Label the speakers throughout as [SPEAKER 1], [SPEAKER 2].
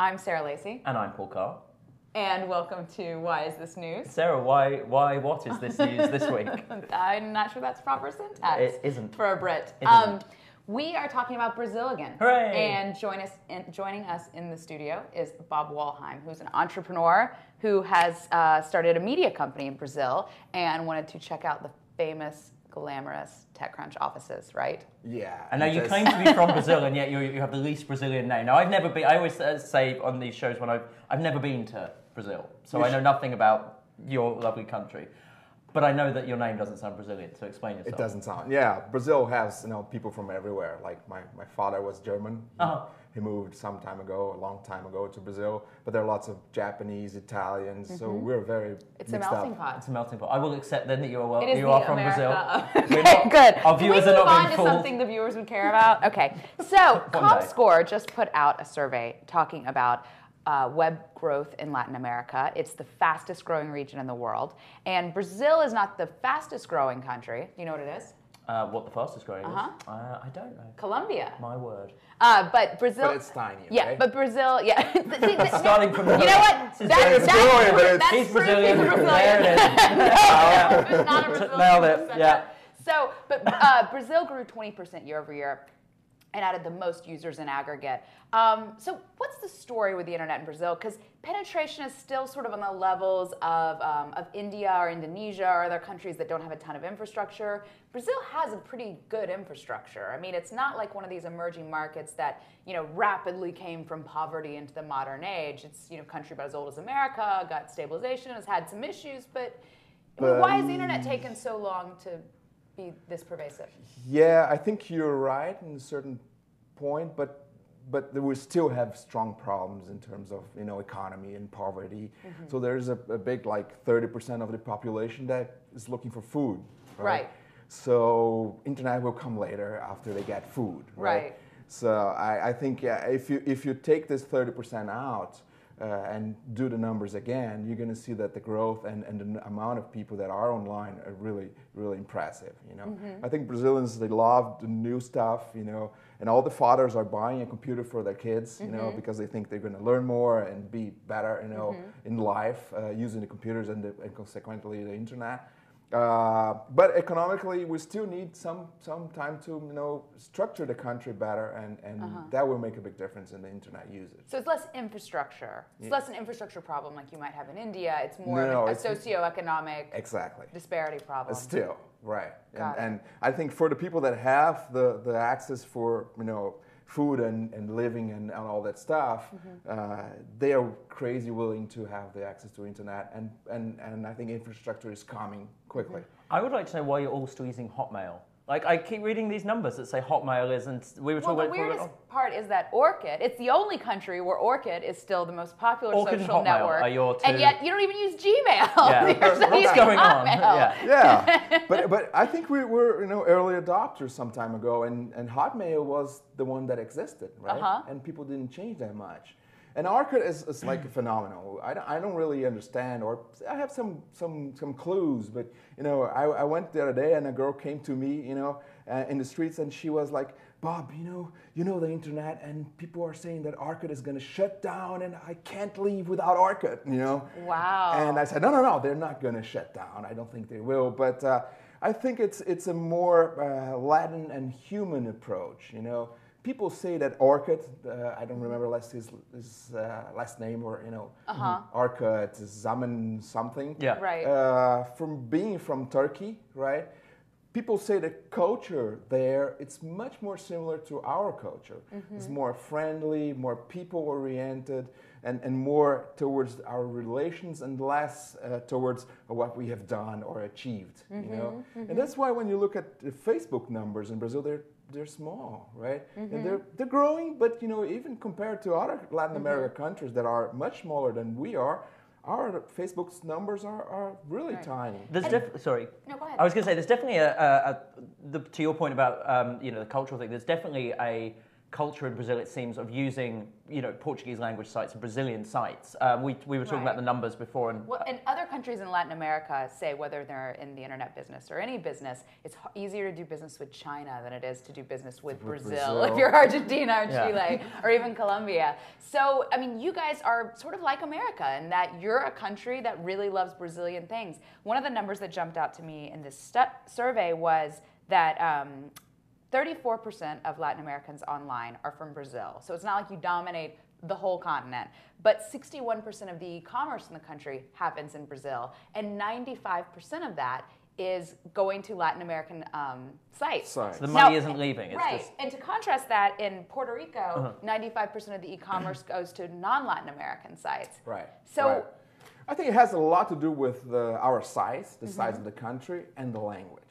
[SPEAKER 1] I'm Sarah Lacy,
[SPEAKER 2] And I'm Paul Carr.
[SPEAKER 1] and welcome to Why Is This News?
[SPEAKER 2] Sarah, why, why, what is this news this week?
[SPEAKER 1] I'm not sure that's proper syntax.
[SPEAKER 2] It isn't.
[SPEAKER 1] For a Brit. Um, we are talking about Brazil again.
[SPEAKER 2] Hooray!
[SPEAKER 1] And join us in, joining us in the studio is Bob Wolheim, who's an entrepreneur who has uh, started a media company in Brazil and wanted to check out the famous, glamorous TechCrunch offices, right?
[SPEAKER 3] Yeah.
[SPEAKER 2] And now you
[SPEAKER 3] just-
[SPEAKER 2] claim to be from Brazil, and yet you, you have the least Brazilian name. Now, I've never been. I always uh, say on these shows when I've I've never been to Brazil, so
[SPEAKER 3] You
[SPEAKER 2] I know
[SPEAKER 3] sh-
[SPEAKER 2] nothing about your lovely country. But I know that your name doesn't sound Brazilian. So explain yourself.
[SPEAKER 3] It doesn't sound. Yeah, Brazil has you know people from everywhere. Like my, my father was German.
[SPEAKER 2] Uh-huh.
[SPEAKER 3] He moved some time ago, a long time ago, to Brazil. But there are lots of Japanese, Italians. So we're very.
[SPEAKER 1] Mm-hmm. It's a melting
[SPEAKER 3] up.
[SPEAKER 1] pot.
[SPEAKER 2] It's a melting pot. I will accept then that you are well.
[SPEAKER 1] It is
[SPEAKER 2] you are from
[SPEAKER 1] America
[SPEAKER 2] Brazil.
[SPEAKER 1] of- Okay,
[SPEAKER 2] not-
[SPEAKER 1] good.
[SPEAKER 2] Our
[SPEAKER 1] Can
[SPEAKER 2] viewers
[SPEAKER 1] we
[SPEAKER 2] are
[SPEAKER 1] move
[SPEAKER 2] not
[SPEAKER 1] on
[SPEAKER 2] being
[SPEAKER 1] to
[SPEAKER 2] fooled.
[SPEAKER 1] something the viewers would care about? Okay. So,
[SPEAKER 2] day.
[SPEAKER 1] ComScore just put out a survey talking about uh, web growth in Latin America. It's the fastest growing region in the world. And Brazil is not the fastest growing country. Do you know what it is?
[SPEAKER 2] Uh, what the fastest growing
[SPEAKER 1] Uh-huh.
[SPEAKER 2] is? Uh, I don't know.
[SPEAKER 1] Colombia.
[SPEAKER 2] My word.
[SPEAKER 1] Uh, but Brazil.
[SPEAKER 3] But it's tiny.
[SPEAKER 1] Yeah,
[SPEAKER 3] right?
[SPEAKER 1] but Brazil, yeah. See, th-
[SPEAKER 2] Starting from
[SPEAKER 1] you know what?
[SPEAKER 2] This is
[SPEAKER 1] That's,
[SPEAKER 2] very
[SPEAKER 1] that's,
[SPEAKER 3] Brazilian, but it's-
[SPEAKER 1] that's
[SPEAKER 2] He's
[SPEAKER 1] proof
[SPEAKER 2] Brazilian.
[SPEAKER 1] he's
[SPEAKER 2] There it is.
[SPEAKER 1] no, there's not a Brazilian
[SPEAKER 2] Nailed it, yeah.
[SPEAKER 1] So, but uh, Brazil grew 20% year over year and added the most users in aggregate. Um, so, what's the story with the internet in Brazil? Because penetration is still sort of on the levels of, um, of India or Indonesia or other countries that don't have a ton of infrastructure. Brazil has a pretty good infrastructure. I mean, it's not like one of these emerging markets that you know rapidly came from poverty into the modern age. It's you know country about as old as America, got stabilization, has had some issues, but. Why has the internet taken so long to be this pervasive?
[SPEAKER 3] Yeah, I think you're right in a certain point, but but we still have strong problems in terms of you know economy and poverty.
[SPEAKER 1] Mm-hmm.
[SPEAKER 3] So there's a, a big like 30% of the population that is looking for food.
[SPEAKER 1] Right.
[SPEAKER 3] So internet will come later after they get food. Right.
[SPEAKER 1] Right.
[SPEAKER 3] So I, I think yeah, if you if you take this 30% out. Uh, and do the numbers again, you're going to see that the growth and, and the amount of people that are online are really, really impressive. You know,
[SPEAKER 1] Mm-hmm.
[SPEAKER 3] I think Brazilians they love the new stuff. You know, and all the fathers are buying a computer for their kids. You
[SPEAKER 1] Mm-hmm.
[SPEAKER 3] know, because they think they're going to learn more and be better. You know, in life uh, using the computers and, the, and consequently the internet. Uh, but economically, we still need some some time to you know structure the country better, and, and
[SPEAKER 1] Uh-huh.
[SPEAKER 3] that will make a big difference in the internet usage.
[SPEAKER 1] So it's less infrastructure. It's less an infrastructure problem like you might have in India. It's more
[SPEAKER 3] No,
[SPEAKER 1] of a
[SPEAKER 3] it's-
[SPEAKER 1] socioeconomic
[SPEAKER 3] Exactly.
[SPEAKER 1] disparity problem.
[SPEAKER 3] Still, right. And, and I think for the people that have the, the access for, you know, food and, and living and, and all that stuff,
[SPEAKER 1] Mm-hmm.
[SPEAKER 3] uh, they are crazy willing to have the access to internet. And, and, and I think infrastructure is coming quickly.
[SPEAKER 2] I would like to know why you're all still using Hotmail. Like I keep reading these numbers that say Hotmail is, and we were
[SPEAKER 1] Well,
[SPEAKER 2] talking
[SPEAKER 1] the
[SPEAKER 2] about.
[SPEAKER 1] weirdest part is that Orkut, it's the only country where Orkut is still the most popular
[SPEAKER 2] Orkut and
[SPEAKER 1] social
[SPEAKER 2] Hotmail
[SPEAKER 1] network.
[SPEAKER 2] are your
[SPEAKER 1] And yet you don't even use Gmail.
[SPEAKER 2] Yeah. What's
[SPEAKER 1] using
[SPEAKER 2] going on? Yeah.
[SPEAKER 3] yeah, but but I think we were you know early adopters some time ago, and, and Hotmail was the one that existed, right?
[SPEAKER 1] Uh-huh.
[SPEAKER 3] And people didn't change that much. And Orkut is, is like a phenomenal. I don't, I don't really understand, or I have some some some clues, but you know, I, I went the other day and a girl came to me, you know, uh, in the streets, and she was like, "Bob, you know, you know the internet, and people are saying that Orkut is going to shut down, and I can't leave without Orkut," you know.
[SPEAKER 1] Wow.
[SPEAKER 3] And I said, no, no, no, they're not going to shut down. I don't think they will. But uh, I think it's, it's a more uh, Latin and human approach, you know. People say that Orkut, uh, I don't remember last his, his uh, last name or, you know,
[SPEAKER 1] Uh-huh.
[SPEAKER 3] Orkut, Zaman something.
[SPEAKER 2] Yeah.
[SPEAKER 1] Right.
[SPEAKER 3] Uh, from being from Turkey, right? People say the culture there it's much more similar to our culture. It's more friendly, more people oriented, and, and more towards our relations and less uh, towards what we have done or achieved. You know, and that's why when you look at the Facebook numbers in Brazil, they're they're small, right? And they're they're growing, but you know, even compared to other Latin America countries that are much smaller than we are, our Facebook's numbers are, are really
[SPEAKER 1] Right.
[SPEAKER 3] tiny.
[SPEAKER 2] There's def- sorry.
[SPEAKER 1] No, go ahead.
[SPEAKER 2] I was going to say there's definitely a, a, a the, to your point about um, you know the cultural thing. There's definitely a culture in Brazil, it seems, of using you know Portuguese language sites and Brazilian sites. Um, we, we were talking
[SPEAKER 1] Right.
[SPEAKER 2] about the numbers before, and
[SPEAKER 1] Well, and other countries in Latin America say whether they're in the internet business or any business, it's easier to do business with China than it is to do business with,
[SPEAKER 3] With
[SPEAKER 1] Brazil,
[SPEAKER 3] Brazil.
[SPEAKER 1] if you're Argentina or
[SPEAKER 2] Yeah.
[SPEAKER 1] Chile or even Colombia. So, I mean, you guys are sort of like America in that you're a country that really loves Brazilian things. One of the numbers that jumped out to me in this stu- survey was that. Um, 34% of Latin Americans online are from Brazil. So it's not like you dominate the whole continent. But 61% of the e commerce in the country happens in Brazil. And 95% of that is going to Latin American um, sites.
[SPEAKER 2] So the
[SPEAKER 1] Now-
[SPEAKER 2] money isn't leaving. It's
[SPEAKER 1] right.
[SPEAKER 2] just
[SPEAKER 1] And to contrast that, in Puerto Rico, 95% of the e commerce goes to non Latin American sites.
[SPEAKER 3] Right.
[SPEAKER 1] So-
[SPEAKER 3] right. I think it has a lot to do with the, our size, the size
[SPEAKER 1] Mm-hmm.
[SPEAKER 3] of the country, and the language.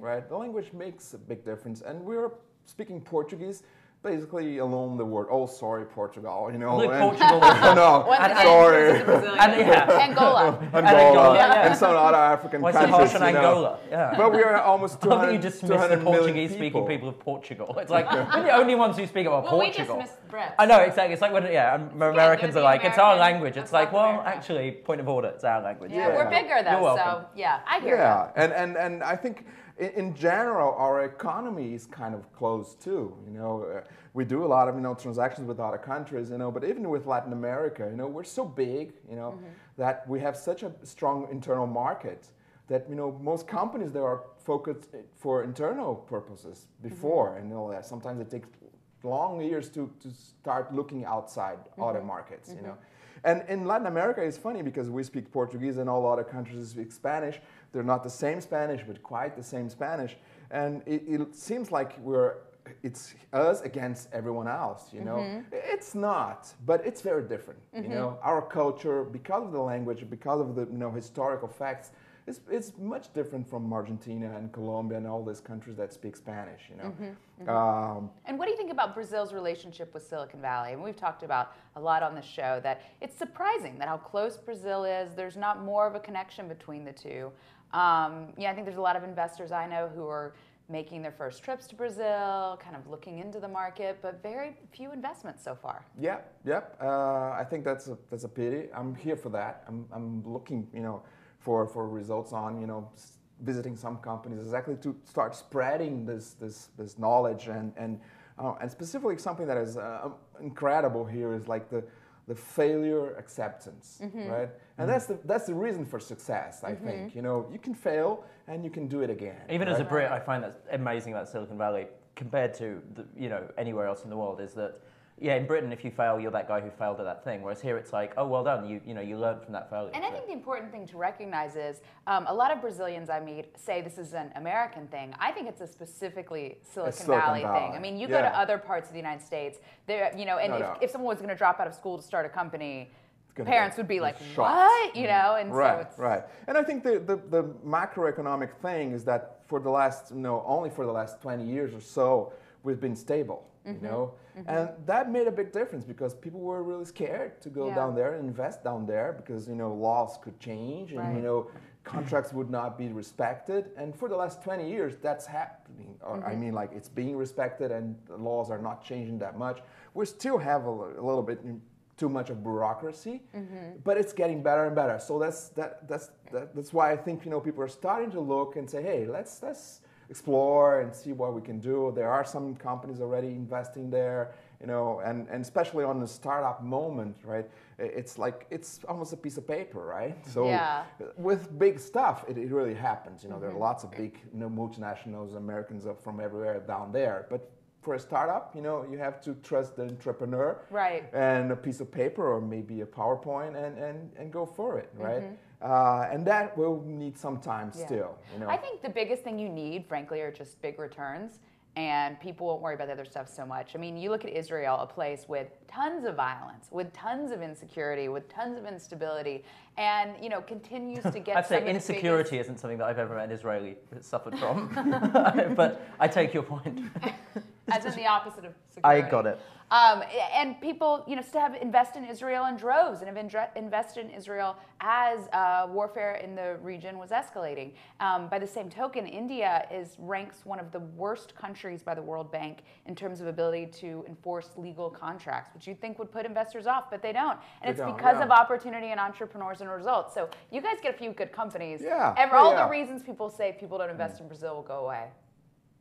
[SPEAKER 3] Right. The language makes a big difference, and we're speaking Portuguese. Basically, along the word, oh, sorry, Portugal, you know.
[SPEAKER 2] Look,
[SPEAKER 3] and-
[SPEAKER 2] Portugal.
[SPEAKER 3] no,
[SPEAKER 2] And-
[SPEAKER 3] sorry.
[SPEAKER 1] here's.
[SPEAKER 2] And, yeah.
[SPEAKER 1] Angola.
[SPEAKER 3] Angola,
[SPEAKER 2] Angola, yeah.
[SPEAKER 3] and some other African
[SPEAKER 2] Why so
[SPEAKER 3] countries.
[SPEAKER 2] harsh on
[SPEAKER 3] you know.
[SPEAKER 2] Angola? Yeah.
[SPEAKER 3] But we are almost
[SPEAKER 2] I love that
[SPEAKER 3] 200,
[SPEAKER 2] you dismiss the Portuguese-speaking people.
[SPEAKER 3] people.
[SPEAKER 2] of Portugal. It's like we're the only ones who speak about
[SPEAKER 1] Well, we
[SPEAKER 2] Portugal.
[SPEAKER 1] dismiss Brits.
[SPEAKER 2] I know exactly. It's like when yeah, um, Americans
[SPEAKER 1] they're
[SPEAKER 2] are
[SPEAKER 1] the
[SPEAKER 2] like, it's our language. It's like, well,
[SPEAKER 1] America.
[SPEAKER 2] actually, point of order, it's our language.
[SPEAKER 1] Yeah,
[SPEAKER 3] Yeah.
[SPEAKER 1] we're bigger though, so yeah, I hear
[SPEAKER 3] Yeah, and, and, and I think in, in general our economy is kind of closed too. You know, uh, we do a lot of you know transactions with other countries. You know, but even with Latin America, you know, we're so big. You know, mm-hmm. that we have such a strong internal market that you know most companies they are focused eh, for internal purposes before, mm-hmm. and you know that sometimes it takes long years to, to start looking outside mm-hmm. other markets. You mm-hmm. know. And in Latin America, it's funny because we speak Portuguese and all other countries speak Spanish. They're not the same Spanish, but quite the same Spanish. And it, it seems like we're it's us against everyone else. You know, mm-hmm. it's not, but it's very different. You know, our culture, because of the language, because of the you know historical facts. It's, it's much different from Argentina and Colombia and all these countries that speak Spanish, you know. Um,
[SPEAKER 1] And what do you think about Brazil's relationship with Silicon Valley? And we've talked about a lot on the show that it's surprising that how close Brazil is. There's not more of a connection between the two. Um, yeah, I think there's a lot of investors I know who are making their first trips to Brazil, kind of looking into the market, but very few investments so far.
[SPEAKER 3] Yeah, yep. Uh, I think that's a, that's a pity. I'm here for that. I'm, I'm looking, you know, for, for results on, you know, visiting some companies exactly to start spreading this this, this knowledge and and uh, and specifically something that is uh, incredible here is like the the failure acceptance, right? And that's the that's the reason for success. I think you know you can fail and you can do it again.
[SPEAKER 2] Even as a? Brit, I find that amazing about Silicon Valley compared to the, you know anywhere else in the world is that yeah in Britain if you fail you're that guy who failed at that thing whereas here it's like oh well done you you know you learned from that failure.
[SPEAKER 1] And I think the important thing to recognize is um, a lot of Brazilians I meet say this is an American thing. I think it's a specifically Silicon,
[SPEAKER 3] Silicon
[SPEAKER 1] Valley, thing. I mean, you go to other parts of the United States, there, you know, and
[SPEAKER 3] No,
[SPEAKER 1] if,
[SPEAKER 3] no.
[SPEAKER 1] if someone was going to drop out of school to start a company, parents
[SPEAKER 3] be
[SPEAKER 1] would be like,
[SPEAKER 3] shocked.
[SPEAKER 1] "What?" You know, and so
[SPEAKER 3] right,
[SPEAKER 1] it's
[SPEAKER 3] right. And I think the, the, the macroeconomic thing is that for the last, you know, only for the last 20 years or so, we've been stable,
[SPEAKER 1] Mm-hmm.
[SPEAKER 3] you know? And that made a big difference because people were really scared to go
[SPEAKER 1] Yeah.
[SPEAKER 3] down there and invest down there because, you know, laws could change and,
[SPEAKER 1] Right.
[SPEAKER 3] you know, contracts would not be respected. And for the last 20 years, that's happening. Or,
[SPEAKER 1] Mm-hmm.
[SPEAKER 3] I mean, like, it's being respected and the laws are not changing that much. We still have a, a little bit too much of bureaucracy, but it's getting better and better. So that's that, that's that, that's why I think you know people are starting to look and say, hey, let's let's explore and see what we can do. There are some companies already investing there, you know, and, and especially on the startup moment, right? It's like it's almost a piece of paper, right? So
[SPEAKER 1] Yeah.
[SPEAKER 3] with big stuff, it, it really happens. You know, there are mm-hmm. lots of big you know, multinationals, Americans from everywhere down there, but for a startup, you know, you have to trust the entrepreneur
[SPEAKER 1] Right.
[SPEAKER 3] and a piece of paper or maybe a PowerPoint and, and, and go for it, right? Mm-hmm. Uh, and that will need some time.
[SPEAKER 1] Yeah.
[SPEAKER 3] still, you know.
[SPEAKER 1] I think the biggest thing you need, frankly, are just big returns. And people won't worry about the other stuff so much. I mean, you look at Israel, a place with tons of violence, with tons of insecurity, with tons of instability, and you know continues to get.
[SPEAKER 2] I'd
[SPEAKER 1] some
[SPEAKER 2] say
[SPEAKER 1] of
[SPEAKER 2] insecurity
[SPEAKER 1] biggest-
[SPEAKER 2] isn't something that I've ever met an Israeli that suffered from, but I take your point.
[SPEAKER 1] as in the opposite of security.
[SPEAKER 2] I got it.
[SPEAKER 1] Um, and people, you know, still have invest in Israel in droves and have indre- invested in Israel as uh, warfare in the region was escalating. Um, by the same token, India is ranks one of the worst countries by the World Bank in terms of ability to enforce legal contracts, which you'd think would put investors off, but they don't. And
[SPEAKER 3] They
[SPEAKER 1] it's
[SPEAKER 3] don't,
[SPEAKER 1] because
[SPEAKER 3] yeah.
[SPEAKER 1] of opportunity and entrepreneurs and results. So you guys get a few good companies.
[SPEAKER 3] Yeah,
[SPEAKER 1] Ever, all
[SPEAKER 3] yeah.
[SPEAKER 1] the reasons people say people don't invest in Brazil will go away.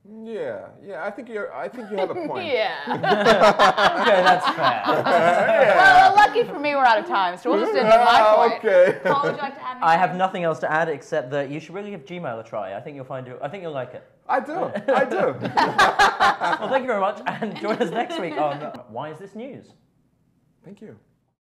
[SPEAKER 3] Yeah, yeah. I think you're. I think you have a point.
[SPEAKER 1] Yeah.
[SPEAKER 2] Okay, that's fair.
[SPEAKER 1] well, lucky for me, we're out of time, so we'll just end on my point.
[SPEAKER 3] okay.
[SPEAKER 1] Paul, would you like to add
[SPEAKER 2] I have nothing else to add except that you should really give Gmail a try. I think you'll find it. I think you'll like it.
[SPEAKER 3] I do. I do.
[SPEAKER 2] Well, thank you very much, and join us next week on Why Is This News?
[SPEAKER 3] Thank you.